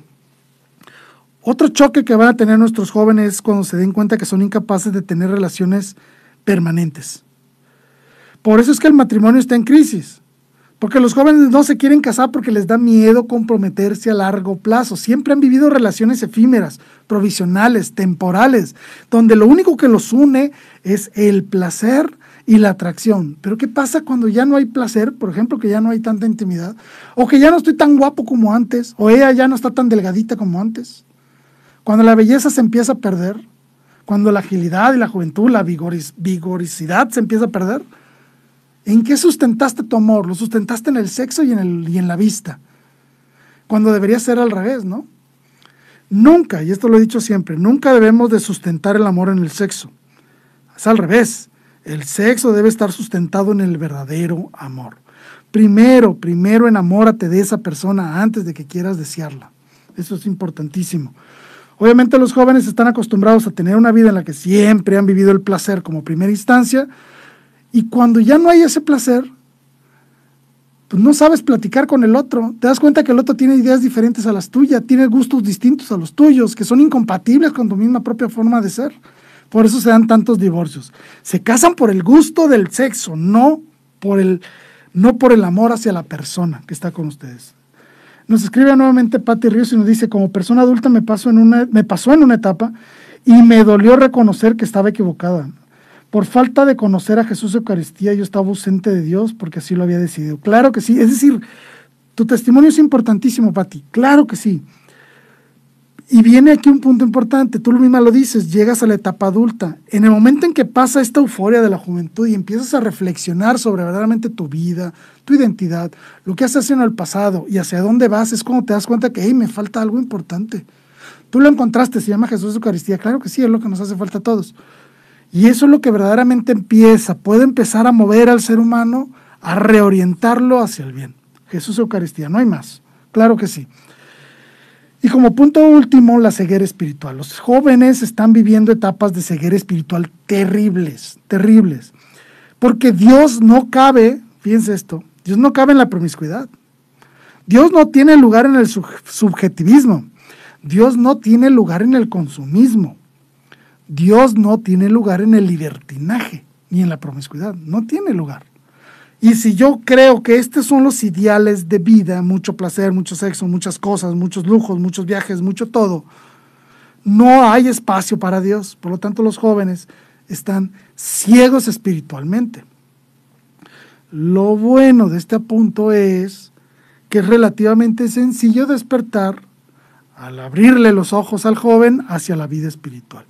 otro choque que van a tener nuestros jóvenes cuando se den cuenta que son incapaces de tener relaciones permanentes. Por eso es que el matrimonio está en crisis. Porque los jóvenes no se quieren casar porque les da miedo comprometerse a largo plazo. Siempre han vivido relaciones efímeras, provisionales, temporales, donde lo único que los une es el placer y la atracción. Pero ¿qué pasa cuando ya no hay placer? Por ejemplo, que ya no hay tanta intimidad. O que ya no estoy tan guapo como antes. O ella ya no está tan delgadita como antes. Cuando la belleza se empieza a perder. Cuando la agilidad y la juventud, la vigoricidad se empieza a perder ¿En qué sustentaste tu amor? Lo sustentaste en el sexo y en, el, y en la vista. Cuando debería ser al revés, ¿no? Nunca, y esto lo he dicho siempre, nunca debemos de sustentar el amor en el sexo. Es al revés. El sexo debe estar sustentado en el verdadero amor. Primero, primero enamórate de esa persona antes de que quieras desearla. Eso es importantísimo. Obviamente los jóvenes están acostumbrados a tener una vida en la que siempre han vivido el placer como primera instancia, y cuando ya no hay ese placer, pues no sabes platicar con el otro. Te das cuenta que el otro tiene ideas diferentes a las tuyas, tiene gustos distintos a los tuyos, que son incompatibles con tu misma propia forma de ser. Por eso se dan tantos divorcios. Se casan por el gusto del sexo, no por el, no por el amor hacia la persona que está con ustedes. Nos escribe nuevamente Patti Ríos y nos dice, como persona adulta me, pasó en una, me pasó en una etapa y me dolió reconocer que estaba equivocada. Por falta de conocer a Jesús Eucaristía, yo estaba ausente de Dios porque así lo había decidido. Claro que sí. Es decir, tu testimonio es importantísimo para ti. Claro que sí. Y viene aquí un punto importante, tú lo misma lo dices, llegas a la etapa adulta. En el momento en que pasa esta euforia de la juventud y empiezas a reflexionar sobre verdaderamente tu vida, tu identidad, lo que has hecho en el pasado y hacia dónde vas, es cuando te das cuenta que, hey, me falta algo importante. Tú lo encontraste, se llama Jesús Eucaristía. Claro que sí, es lo que nos hace falta a todos. Y eso es lo que verdaderamente empieza, puede empezar a mover al ser humano, a reorientarlo hacia el bien. Jesús Eucaristía, no hay más. Claro que sí. Y como punto último, la ceguera espiritual. Los jóvenes están viviendo etapas de ceguera espiritual terribles, terribles. Porque Dios no cabe, fíjense esto, Dios no cabe en la promiscuidad. Dios no tiene lugar en el subjetivismo. Dios no tiene lugar en el consumismo. Dios no tiene lugar en el libertinaje ni en la promiscuidad, no tiene lugar. Y si yo creo que estos son los ideales de vida, mucho placer, mucho sexo, muchas cosas, muchos lujos, muchos viajes, mucho todo, no hay espacio para Dios. Por lo tanto, los jóvenes están ciegos espiritualmente. Lo bueno de este punto es que es relativamente sencillo despertar al abrirle los ojos al joven hacia la vida espiritual.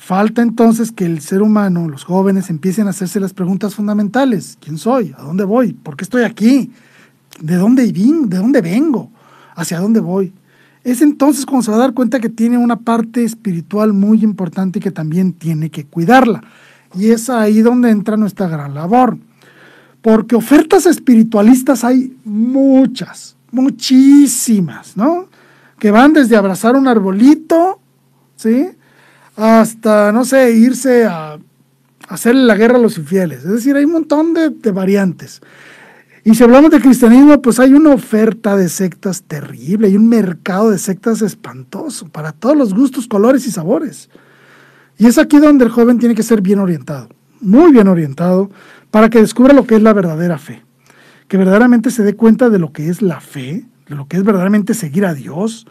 Falta entonces que el ser humano, los jóvenes, empiecen a hacerse las preguntas fundamentales. ¿Quién soy? ¿A dónde voy? ¿Por qué estoy aquí? ¿De dónde, vine? ¿De dónde vengo? ¿Hacia dónde voy? Es entonces cuando se va a dar cuenta que tiene una parte espiritual muy importante y que también tiene que cuidarla. Y es ahí donde entra nuestra gran labor. Porque ofertas espiritualistas hay muchas, muchísimas, ¿no? Que van desde abrazar un arbolito, ¿sí? Hasta, no sé, irse a, hacerle la guerra a los infieles. Es decir, hay un montón de, variantes. Y si hablamos de cristianismo, pues hay una oferta de sectas terrible, hay un mercado de sectas espantoso para todos los gustos, colores y sabores. Y es aquí donde el joven tiene que ser bien orientado, muy bien orientado, para que descubra lo que es la verdadera fe, que verdaderamente se dé cuenta de lo que es la fe, de lo que es verdaderamente seguir a Dios,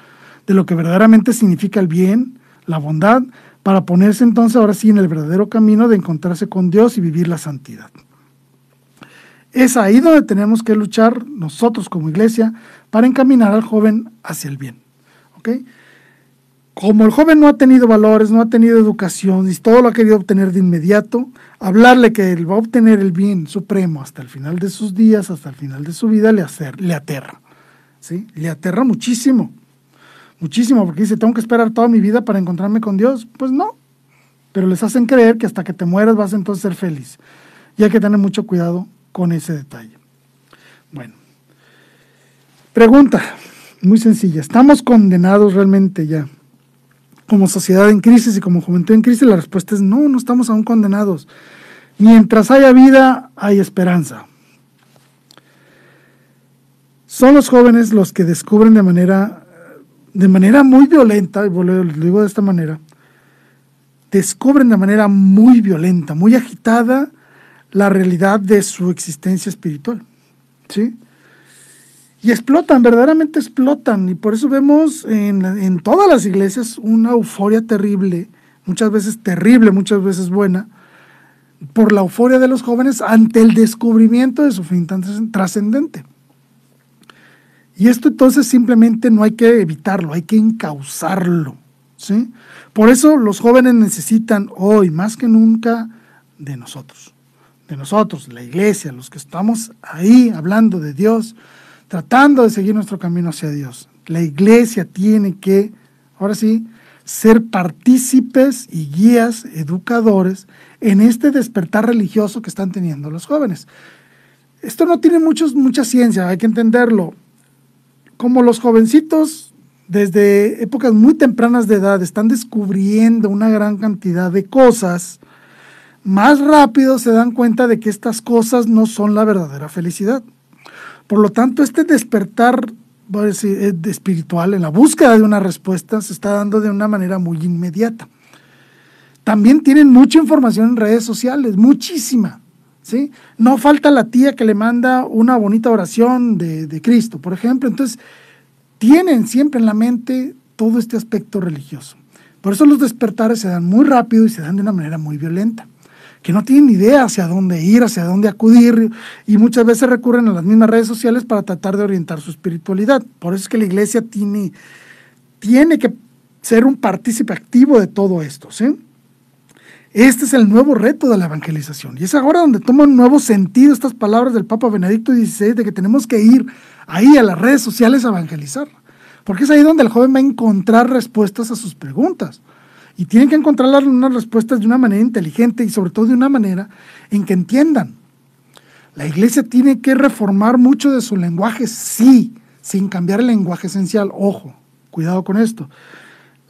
de lo que verdaderamente significa el bien, la bondad, para ponerse entonces ahora sí en el verdadero camino de encontrarse con Dios y vivir la santidad. Es ahí donde tenemos que luchar nosotros como iglesia para encaminar al joven hacia el bien. Como el joven no ha tenido valores, no ha tenido educación y todo lo ha querido obtener de inmediato, hablarle que él va a obtener el bien supremo hasta el final de sus días, hasta el final de su vida, le, le aterra. ¿sí? Le aterra muchísimo muchísimo, porque dice, tengo que esperar toda mi vida para encontrarme con Dios. Pues no, pero les hacen creer que hasta que te mueras vas a entonces ser feliz. Y hay que tener mucho cuidado con ese detalle. Bueno, Pregunta, muy sencilla. ¿Estamos condenados realmente ya? Como sociedad en crisis y como juventud en crisis, la respuesta es no, no estamos aún condenados. Mientras haya vida, hay esperanza. Son los jóvenes los que descubren de manera, de manera muy violenta, y lo digo de esta manera, descubren de manera muy violenta, muy agitada, la realidad de su existencia espiritual. ¿Sí? Y explotan, verdaderamente explotan. Y por eso vemos en, en, todas las iglesias una euforia terrible, muchas veces terrible, muchas veces buena, por la euforia de los jóvenes ante el descubrimiento de su fin trascendente. Y esto entonces simplemente no hay que evitarlo, hay que encauzarlo. ¿sí? Por eso los jóvenes necesitan hoy más que nunca de nosotros, de nosotros, la iglesia, los que estamos ahí hablando de Dios, tratando de seguir nuestro camino hacia Dios. La iglesia tiene que, ahora sí, ser partícipes y guías, educadores en este despertar religioso que están teniendo los jóvenes. Esto no tiene mucha ciencia, hay que entenderlo. Como los jovencitos desde épocas muy tempranas de edad están descubriendo una gran cantidad de cosas, más rápido se dan cuenta de que estas cosas no son la verdadera felicidad. Por lo tanto, este despertar eh, espiritual en la búsqueda de una respuesta se está dando de una manera muy inmediata. También tienen mucha información en redes sociales, muchísima. ¿Sí? No falta la tía que le manda una bonita oración de, de Cristo, por ejemplo. Entonces, tienen siempre en la mente todo este aspecto religioso. Por eso los despertares se dan muy rápido y se dan de una manera muy violenta que no tienen idea hacia dónde ir, hacia dónde acudir, y muchas veces recurren a las mismas redes sociales para tratar de orientar su espiritualidad. Por eso es que la iglesia tiene, tiene que ser un partícipe activo de todo esto. ¿sí? Este es el nuevo reto de la evangelización. Y es ahora donde toman nuevo sentido estas palabras del Papa Benedicto XVI de que tenemos que ir ahí a las redes sociales a evangelizar. Porque es ahí donde el joven va a encontrar respuestas a sus preguntas. Y tienen que encontrar unas respuestas de una manera inteligente y sobre todo de una manera en que entiendan. La iglesia tiene que reformar mucho de su lenguaje, sí, sin cambiar el lenguaje esencial. Ojo, cuidado con esto.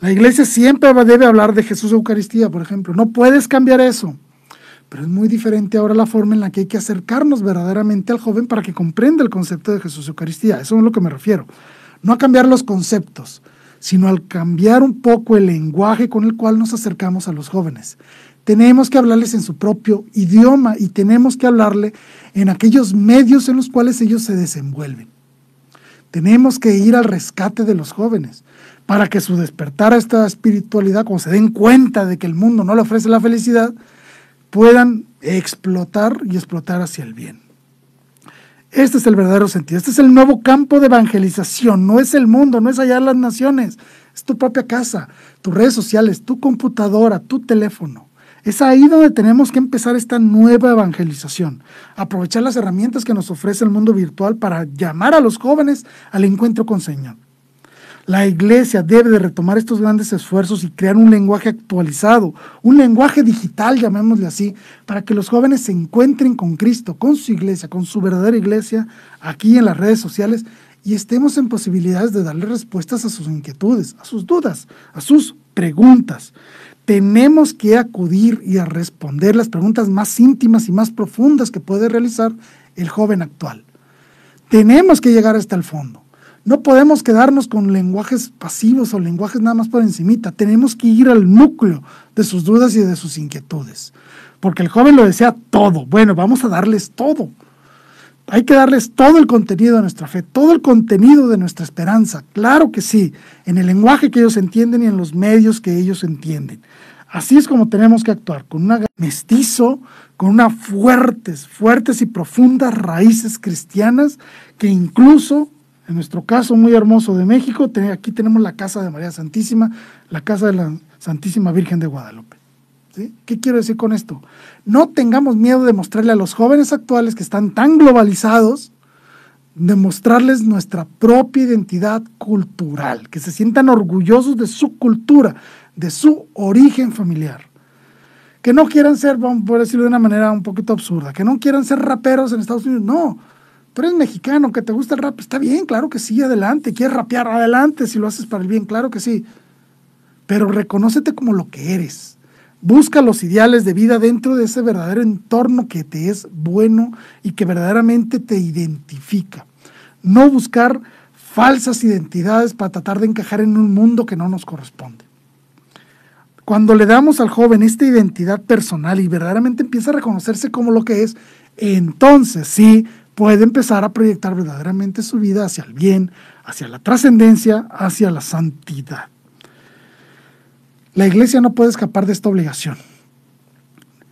La iglesia siempre debe hablar de Jesús Eucaristía, por ejemplo. No puedes cambiar eso. Pero es muy diferente ahora la forma en la que hay que acercarnos verdaderamente al joven para que comprenda el concepto de Jesús Eucaristía. Eso es a lo que me refiero. No a cambiar los conceptos, sino al cambiar un poco el lenguaje con el cual nos acercamos a los jóvenes. Tenemos que hablarles en su propio idioma y tenemos que hablarle en aquellos medios en los cuales ellos se desenvuelven. Tenemos que ir al rescate de los jóvenes para que su despertar a esta espiritualidad, cuando se den cuenta de que el mundo no le ofrece la felicidad, puedan explotar y explotar hacia el bien. Este es el verdadero sentido. Este es el nuevo campo de evangelización. No es el mundo, no es allá las naciones. Es tu propia casa, tus redes sociales, tu computadora, tu teléfono. Es ahí donde tenemos que empezar esta nueva evangelización. Aprovechar las herramientas que nos ofrece el mundo virtual para llamar a los jóvenes al encuentro con Señor. La iglesia debe de retomar estos grandes esfuerzos y crear un lenguaje actualizado, un lenguaje digital, llamémosle así, para que los jóvenes se encuentren con Cristo, con su iglesia, con su verdadera iglesia, aquí en las redes sociales, y estemos en posibilidades de darle respuestas a sus inquietudes, a sus dudas, a sus preguntas. Tenemos que acudir y a responder las preguntas más íntimas y más profundas que puede realizar el joven actual. Tenemos que llegar hasta el fondo. No podemos quedarnos con lenguajes pasivos o lenguajes nada más por encimita. Tenemos que ir al núcleo de sus dudas y de sus inquietudes. Porque el joven lo desea todo. Bueno, vamos a darles todo. Hay que darles todo el contenido de nuestra fe, todo el contenido de nuestra esperanza. Claro que sí, en el lenguaje que ellos entienden y en los medios que ellos entienden. Así es como tenemos que actuar, con un mestizo, con unas fuertes, fuertes y profundas raíces cristianas que incluso en nuestro caso muy hermoso de México, aquí tenemos la casa de María Santísima, la casa de la Santísima Virgen de Guadalupe. ¿Qué quiero decir con esto? No tengamos miedo de mostrarle a los jóvenes actuales que están tan globalizados, de mostrarles nuestra propia identidad cultural, que se sientan orgullosos de su cultura, de su origen familiar. Que no quieran ser, vamos a decirlo de una manera un poquito absurda, que no quieran ser raperos en Estados Unidos, no Eres mexicano, que te gusta el rap, está bien, claro que sí, adelante. ¿Quieres rapear? Adelante, si lo haces para el bien, claro que sí. Pero reconócete como lo que eres. Busca los ideales de vida dentro de ese verdadero entorno que te es bueno y que verdaderamente te identifica. No buscar falsas identidades para tratar de encajar en un mundo que no nos corresponde. Cuando le damos al joven esta identidad personal y verdaderamente empieza a reconocerse como lo que es, entonces sí puede empezar a proyectar verdaderamente su vida hacia el bien, hacia la trascendencia, hacia la santidad. La iglesia no puede escapar de esta obligación.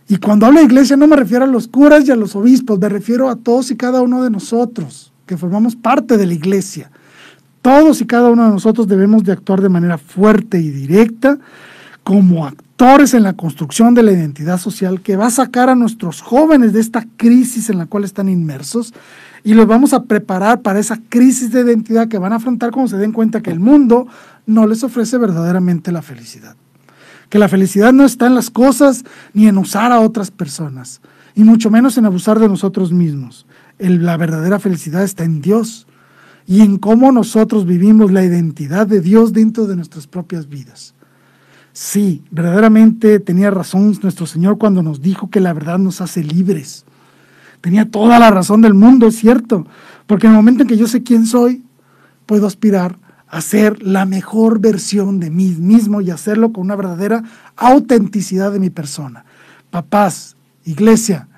Y cuando hablo de iglesia no me refiero a los curas y a los obispos, me refiero a todos y cada uno de nosotros, que formamos parte de la iglesia. Todos y cada uno de nosotros debemos de actuar de manera fuerte y directa como actores en la construcción de la identidad social que va a sacar a nuestros jóvenes de esta crisis en la cual están inmersos y los vamos a preparar para esa crisis de identidad que van a afrontar cuando se den cuenta que el mundo no les ofrece verdaderamente la felicidad. Que la felicidad no está en las cosas ni en usar a otras personas, y mucho menos en abusar de nosotros mismos. la verdadera felicidad está en Dios y en cómo nosotros vivimos la identidad de Dios dentro de nuestras propias vidas. Sí, verdaderamente tenía razón nuestro Señor cuando nos dijo que la verdad nos hace libres. Tenía toda la razón del mundo, es cierto, porque en el momento en que yo sé quién soy, puedo aspirar a ser la mejor versión de mí mismo y hacerlo con una verdadera autenticidad de mi persona. Papás, iglesia,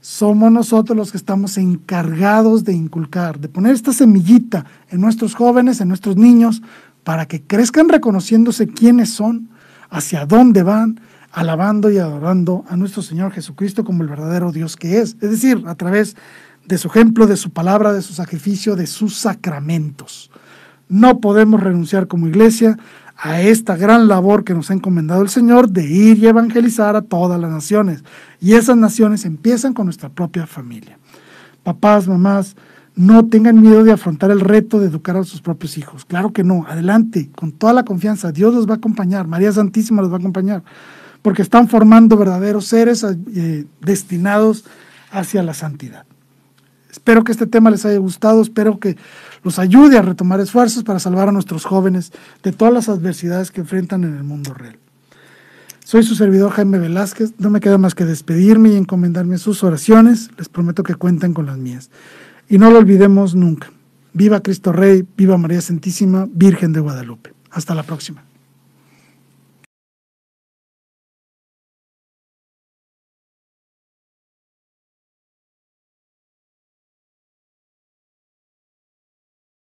somos nosotros los que estamos encargados de inculcar, de poner esta semillita en nuestros jóvenes, en nuestros niños, para que crezcan reconociéndose quiénes son, hacia dónde van, alabando y adorando a nuestro Señor Jesucristo como el verdadero Dios que es. Es decir, a través de su ejemplo, de su palabra, de su sacrificio, de sus sacramentos. No podemos renunciar como iglesia a esta gran labor que nos ha encomendado el Señor de ir y evangelizar a todas las naciones. Y esas naciones empiezan con nuestra propia familia. Papás, mamás, no tengan miedo de afrontar el reto de educar a sus propios hijos. Claro que no, adelante, con toda la confianza. Dios los va a acompañar, María Santísima los va a acompañar, porque están formando verdaderos seres eh, destinados hacia la santidad. Espero que este tema les haya gustado, espero que los ayude a retomar esfuerzos para salvar a nuestros jóvenes de todas las adversidades que enfrentan en el mundo real. Soy su servidor Jaime Velázquez, no me queda más que despedirme y encomendarme sus oraciones, les prometo que cuenten con las mías. Y no lo olvidemos nunca. Viva Cristo Rey, viva María Santísima, Virgen de Guadalupe. Hasta la próxima.